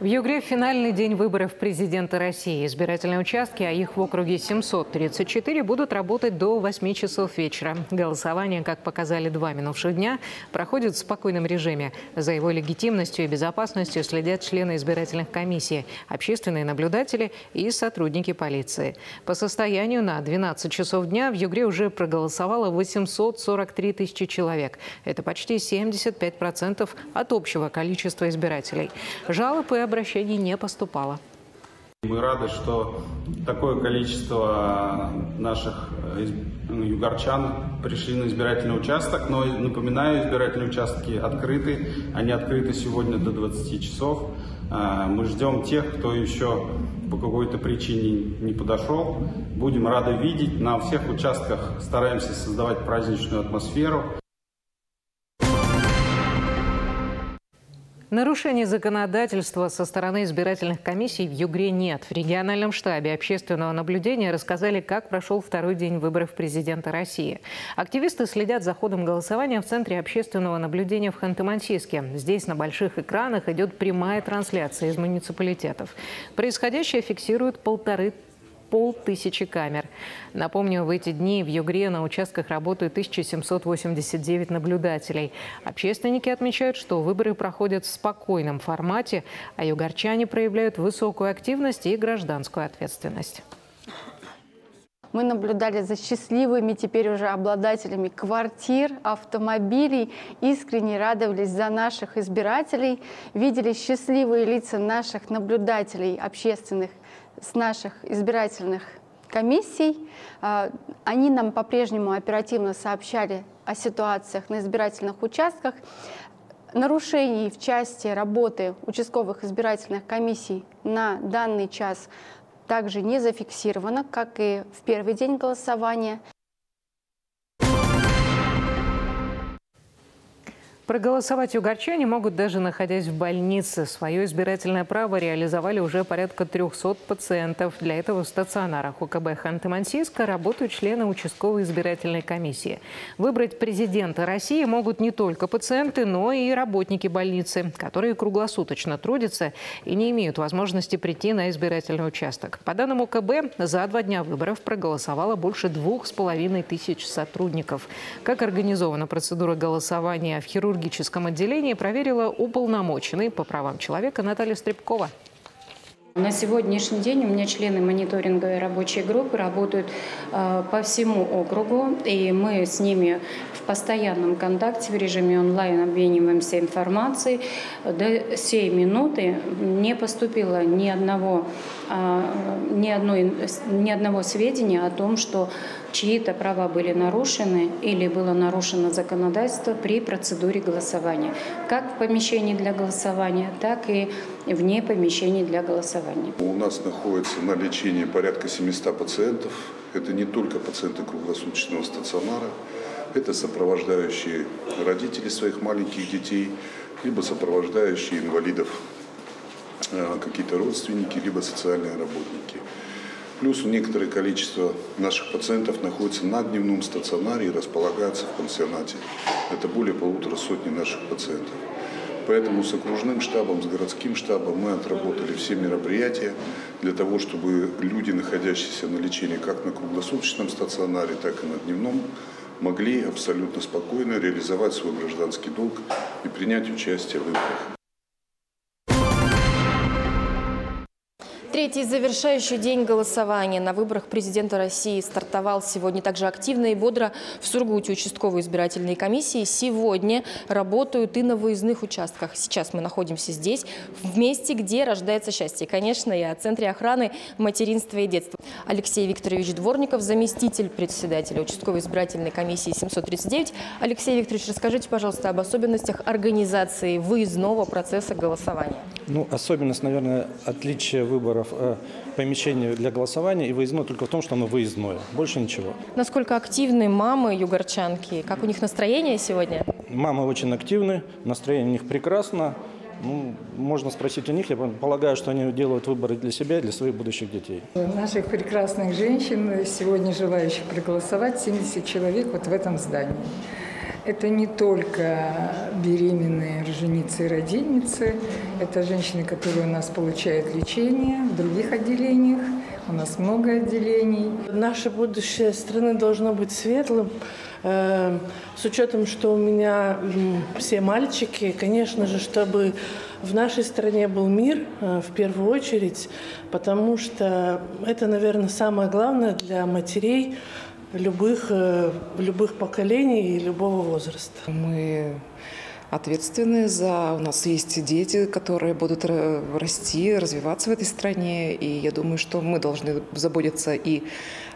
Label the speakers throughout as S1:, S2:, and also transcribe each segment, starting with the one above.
S1: В Югре финальный день выборов президента России. Избирательные участки, а их в округе 734, будут работать до 8 часов вечера. Голосование, как показали два минувших дня, проходит в спокойном режиме. За его легитимностью и безопасностью следят члены избирательных комиссий, общественные наблюдатели и сотрудники полиции. По состоянию на 12 часов дня в Югре уже проголосовало 843 тысячи человек. Это почти 75% от общего количества избирателей. Жалоб и обращений не поступало.
S2: Мы рады, что такое количество наших э, ну, югорчан пришли на избирательный участок. Но, напоминаю, избирательные участки открыты. Они открыты сегодня до 20 часов. Э, мы ждем тех, кто еще по какой-то причине не подошел. Будем рады видеть. На всех участках стараемся создавать праздничную атмосферу.
S1: Нарушений законодательства со стороны избирательных комиссий в Югре нет. В региональном штабе общественного наблюдения рассказали, как прошел второй день выборов президента России. Активисты следят за ходом голосования в Центре общественного наблюдения в Ханты-Мансийске. Здесь на больших экранах идет прямая трансляция из муниципалитетов. Происходящее фиксируют полторы полтысячи камер. Напомню, в эти дни в Югре на участках работают 1789 наблюдателей. Общественники отмечают, что выборы проходят в спокойном формате, а югорчане проявляют высокую активность и гражданскую ответственность.
S3: Мы наблюдали за счастливыми теперь уже обладателями квартир, автомобилей, искренне радовались за наших избирателей, видели счастливые лица наших наблюдателей общественных с наших избирательных комиссий. А, они нам по-прежнему оперативно сообщали о ситуациях на избирательных участках. Нарушений в части работы участковых избирательных комиссий на данный час также не зафиксировано, как и в первый день голосования.
S1: Проголосовать югорчане могут даже находясь в больнице. Свое избирательное право реализовали уже порядка 300 пациентов. Для этого в стационарах УКБ Ханты-Мансийска работают члены участковой избирательной комиссии. Выбрать президента России могут не только пациенты, но и работники больницы, которые круглосуточно трудятся и не имеют возможности прийти на избирательный участок. По данным УКБ, за два дня выборов проголосовало больше двух с половиной тысяч сотрудников. Как организована процедура голосования в хирургии хирургическом отделении проверила уполномоченный по правам человека Наталья Стребкова.
S4: На сегодняшний день у меня члены мониторинговой рабочей группы работают э, по всему округу, и мы с ними в постоянном контакте в режиме онлайн обмениваемся информацией. До сей минуты не поступило ни одного, ни, одной, ни одного сведения о том, что чьи-то права были нарушены или было нарушено законодательство при процедуре голосования, как в помещении для голосования, так и вне помещений для голосования.
S5: У нас находится на лечении порядка 700 пациентов. Это не только пациенты круглосуточного стационара, это сопровождающие родители своих маленьких детей, либо сопровождающие инвалидов, какие-то родственники, либо социальные работники. Плюс некоторое количество наших пациентов находится на дневном стационаре и располагается в пансионате. Это более полутора сотни наших пациентов. Поэтому с окружным штабом, с городским штабом мы отработали все мероприятия для того, чтобы люди, находящиеся на лечении как на круглосуточном стационаре, так и на дневном, могли абсолютно спокойно реализовать свой гражданский долг и принять участие в выборах.
S6: Третий завершающий день голосования на выборах президента России стартовал сегодня также активно и бодро в Сургуте участковой избирательной комиссии. Сегодня работают и на выездных участках. Сейчас мы находимся здесь, в месте, где рождается счастье. Конечно, и о Центре охраны материнства и детства. Алексей Викторович Дворников, заместитель председателя участковой избирательной комиссии 739. Алексей Викторович, расскажите, пожалуйста, об особенностях организации выездного процесса голосования.
S7: Ну, особенность, наверное, отличия выборов выборов э, помещение для голосования и выездное только в том, что оно выездное. Больше ничего.
S6: Насколько активны мамы югорчанки? Как у них настроение сегодня?
S7: Мамы очень активны, настроение у них прекрасно. Ну, можно спросить у них. Я полагаю, что они делают выборы для себя и для своих будущих детей.
S8: Наших прекрасных женщин, сегодня желающих проголосовать, 70 человек вот в этом здании. Это не только беременные роженицы и родильницы, это женщины, которые у нас получают лечение в других отделениях. У нас много отделений.
S9: Наше будущее страны должно быть светлым. Э, с учетом, что у меня все мальчики, конечно же, чтобы в нашей стране был мир э, в первую очередь, потому что это, наверное, самое главное для матерей любых, э, любых поколений и любого возраста.
S10: Мы ответственны за... У нас есть дети, которые будут расти, развиваться в этой стране, и я думаю, что мы должны заботиться и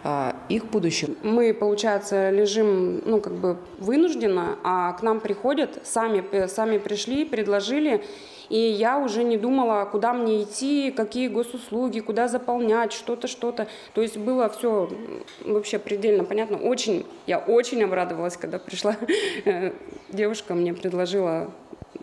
S10: о их будущем.
S11: Мы, получается, лежим, ну, как бы вынужденно, а к нам приходят, сами, сами пришли, предложили, и я уже не думала, куда мне идти, какие госуслуги, куда заполнять, что-то, что-то. То есть было все вообще предельно понятно. Очень, я очень обрадовалась, когда пришла девушка, мне предложила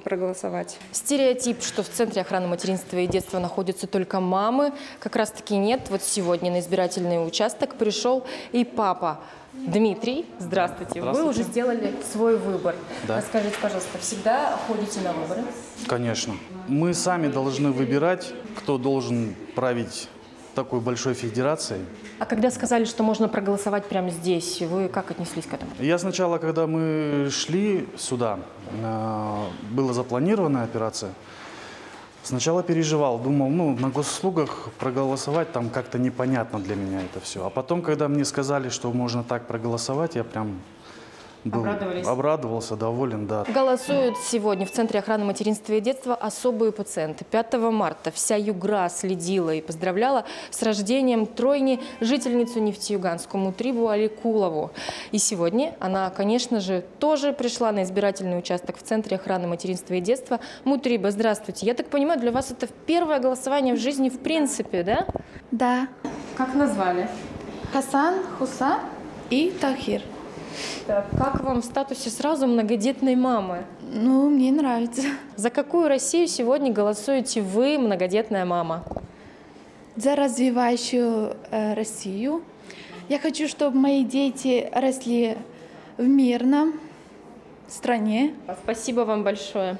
S11: проголосовать.
S6: Стереотип, что в Центре охраны материнства и детства находятся только мамы, как раз-таки нет. Вот сегодня на избирательный участок пришел и папа. Дмитрий, здравствуйте. здравствуйте. Вы уже сделали свой выбор. Да. Расскажите, пожалуйста, всегда ходите на выборы?
S12: Конечно. Мы сами должны выбирать, кто должен править такой большой федерацией.
S6: А когда сказали, что можно проголосовать прямо здесь, вы как отнеслись к этому?
S12: Я сначала, когда мы шли сюда, э, была запланирована операция, Сначала переживал, думал, ну, на госуслугах проголосовать там как-то непонятно для меня это все. А потом, когда мне сказали, что можно так проголосовать, я прям был, обрадовался, доволен, да.
S6: Голосуют сегодня в Центре охраны материнства и детства особые пациенты. 5 марта вся Югра следила и поздравляла с рождением тройни жительницу Нефтеюганскую Мутрибу Аликулову. И сегодня она, конечно же, тоже пришла на избирательный участок в Центре охраны материнства и детства. Мутриба, здравствуйте. Я так понимаю, для вас это первое голосование в жизни в принципе, да?
S13: Да.
S6: Как назвали?
S13: Хасан, Хуса и Тахир.
S6: Так, как вам в статусе сразу многодетной мамы?
S13: Ну, мне нравится.
S6: За какую Россию сегодня голосуете вы, многодетная мама?
S13: За развивающую э, Россию. Я хочу, чтобы мои дети росли в мирном стране.
S6: Спасибо вам большое.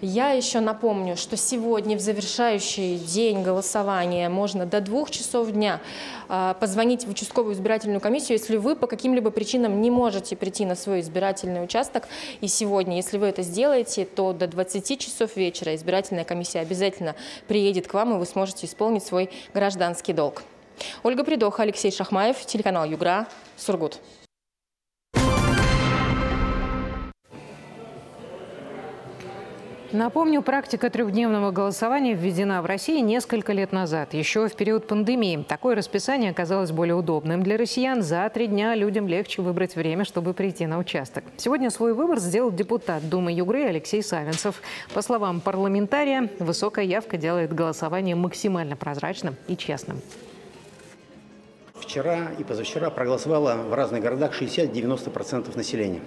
S6: Я еще напомню, что сегодня в завершающий день голосования можно до двух часов дня а, позвонить в участковую избирательную комиссию, если вы по каким-либо причинам не можете прийти на свой избирательный участок. И сегодня, если вы это сделаете, то до 20 часов вечера избирательная комиссия обязательно приедет к вам, и вы сможете исполнить свой гражданский долг. Ольга Придоха, Алексей Шахмаев, телеканал Югра, Сургут.
S1: Напомню, практика трехдневного голосования введена в России несколько лет назад, еще в период пандемии. Такое расписание оказалось более удобным для россиян. За три дня людям легче выбрать время, чтобы прийти на участок. Сегодня свой выбор сделал депутат Думы Югры Алексей Савинцев. По словам парламентария, высокая явка делает голосование максимально прозрачным и честным.
S14: Вчера и позавчера проголосовало в разных городах 60-90% населения.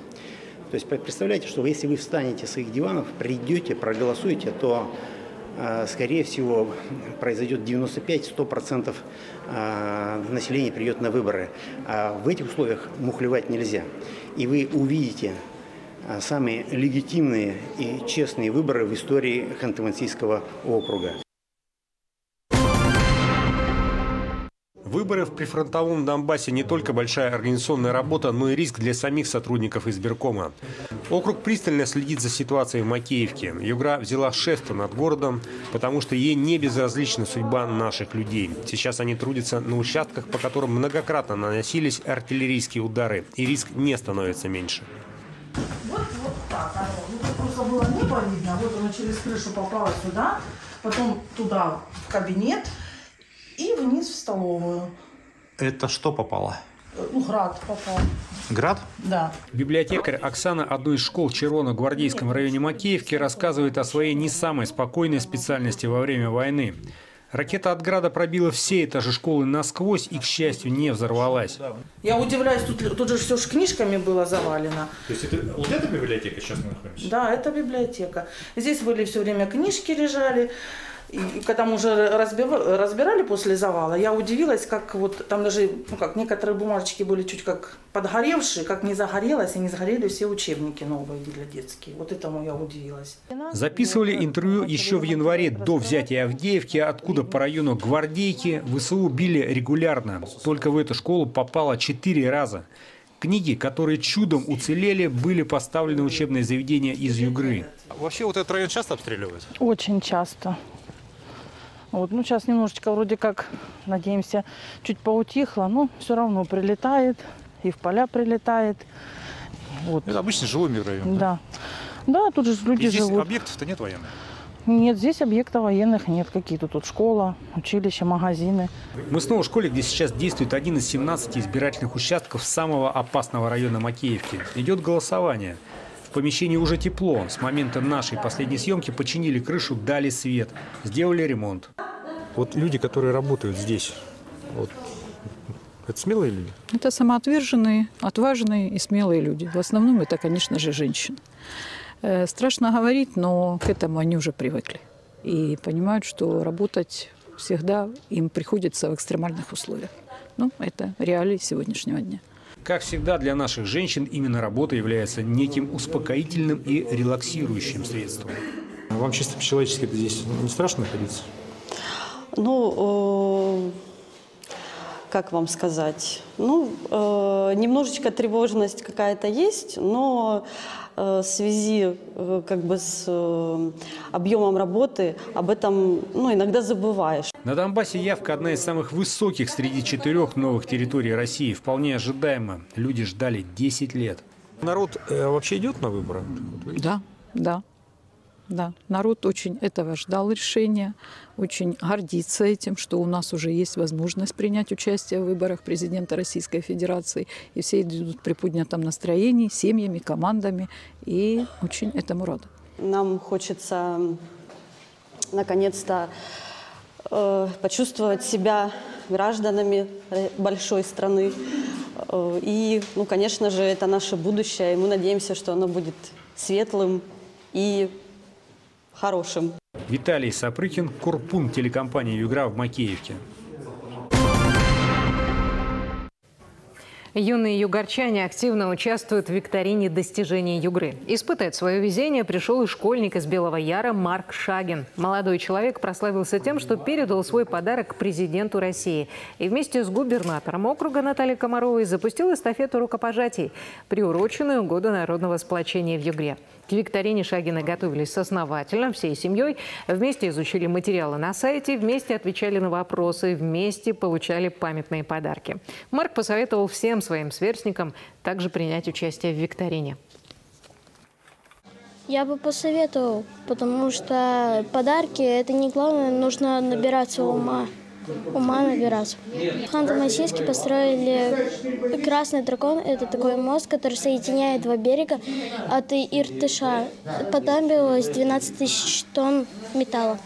S14: То есть представляете, что если вы встанете с своих диванов, придете, проголосуете, то э, скорее всего, произойдет 95-100% э, населения придет на выборы. А в этих условиях мухлевать нельзя. И вы увидите э, самые легитимные и честные выборы в истории Ханты-Мансийского округа.
S15: Выборы в прифронтовом Донбассе не только большая организационная работа, но и риск для самих сотрудников избиркома. Округ пристально следит за ситуацией в Макеевке. Югра взяла шефство над городом, потому что ей не безразлична судьба наших людей. Сейчас они трудятся на участках, по которым многократно наносились артиллерийские удары, и риск не становится меньше.
S16: Вот, вот так оно. Ну, просто было небо видно, вот оно через крышу попало сюда, потом туда, в кабинет, и вниз в столовую.
S17: Это что попало?
S16: Ну, град попал.
S17: Град?
S16: Да.
S15: Библиотекарь Оксана одной из школ Черона в Гвардейском районе Макеевки рассказывает о своей не самой спокойной специальности во время войны. Ракета от Града пробила все этажи школы насквозь и, к счастью, не взорвалась.
S16: Я удивляюсь, тут, тут же все с книжками было завалено.
S17: То есть это вот эта библиотека сейчас мы находимся?
S16: Да, это библиотека. Здесь были все время книжки лежали. И когда мы уже разбирали после завала, я удивилась, как вот там даже, ну как, некоторые бумажечки были чуть как подгоревшие, как не загорелось, и не сгорели все учебники новые для детские. Вот этому я удивилась.
S15: Записывали интервью еще в январе до взятия Авдеевки, откуда по району Гвардейки ВСУ били регулярно. Только в эту школу попало четыре раза. Книги, которые чудом уцелели, были поставлены в учебное заведение из Югры.
S17: Вообще вот этот район часто обстреливают?
S18: Очень часто. Вот, ну, сейчас немножечко вроде как, надеемся, чуть поутихло, но все равно прилетает, и в поля прилетает. Вот.
S17: Это обычный жилой микрорайон.
S18: Да. Да, тут же люди
S17: И здесь
S18: живут.
S17: объектов-то нет военных?
S18: Нет, здесь объектов военных нет. Какие-то тут школа, училище, магазины.
S15: Мы снова в школе, где сейчас действует один из 17 избирательных участков самого опасного района Макеевки. Идет голосование. В помещении уже тепло. С момента нашей последней съемки починили крышу, дали свет, сделали ремонт.
S17: Вот люди, которые работают здесь, вот, это смелые люди?
S19: Это самоотверженные, отважные и смелые люди. В основном это, конечно же, женщины. Э, Страшно говорить, но к этому они уже привыкли. И понимают, что работать всегда им приходится в экстремальных условиях. Ну, это реалии сегодняшнего дня.
S15: Как всегда, для наших женщин именно работа является неким успокоительным и релаксирующим средством.
S17: Вам чисто по-человечески это здесь не страшно находиться?
S20: Ну, э, как вам сказать? Ну, э, немножечко тревожность какая-то есть, но в связи э, как бы с э, объемом работы об этом ну, иногда забываешь.
S15: На Донбассе явка одна из самых высоких среди четырех новых территорий России. Вполне ожидаемо. Люди ждали 10 лет.
S17: Народ э, вообще идет на выборы?
S19: Да, да, да. Народ очень этого ждал решения, очень гордится этим, что у нас уже есть возможность принять участие в выборах президента Российской Федерации. И все идут при поднятом настроении, семьями, командами. И очень этому рада.
S20: Нам хочется наконец-то э, почувствовать себя гражданами э, большой страны. Э, И, ну, конечно же, это наше будущее, и мы надеемся, что оно будет светлым и хорошим.
S15: Виталий Сапрыкин, Курпун телекомпания «Югра» в Макеевке.
S1: Юные югорчане активно участвуют в викторине достижений Югры. Испытать свое везение пришел и школьник из Белого Яра Марк Шагин. Молодой человек прославился тем, что передал свой подарок президенту России. И вместе с губернатором округа Натальей Комаровой запустил эстафету рукопожатий, приуроченную Году народного сплочения в Югре. К викторине Шагины готовились основательно, всей семьей. Вместе изучили материалы на сайте, вместе отвечали на вопросы, вместе получали памятные подарки. Марк посоветовал всем своим сверстникам также принять участие в викторине.
S21: Я бы посоветовал, потому что подарки – это не главное, нужно набираться ума. Ума набираться. В Ханты-Мансийске построили Красный дракон. Это такой мост, который соединяет два берега от Иртыша. Понадобилось 12 тысяч тонн металла.